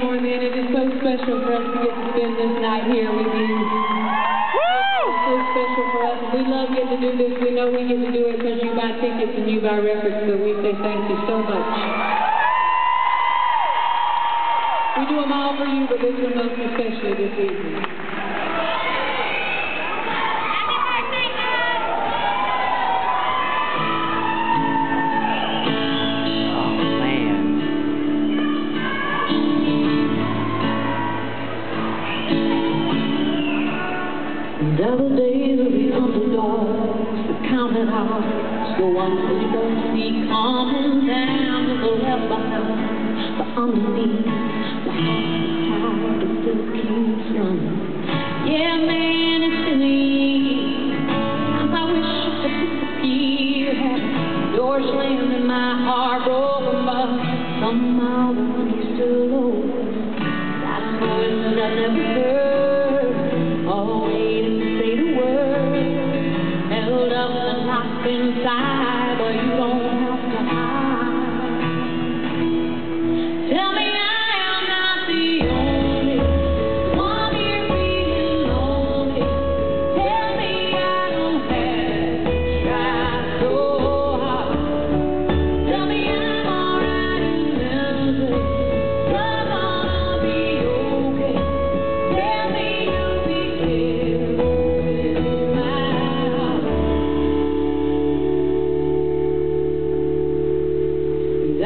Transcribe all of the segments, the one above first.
then. It is so special for us to get to spend this night here with you. It's so special for us. We love getting to do this. We know we get to do it because you buy tickets and you buy records, so we say thank you so much. We do them all for you, but this one most especially this evening. Double days of the underdogs, the counted the ones who don't see coming down to the left behind, but underneath, the heart that still keeps running. Yeah, man, it's silly. I wish I could disappear, doors inside,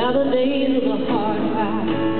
Are the days of the hard fight,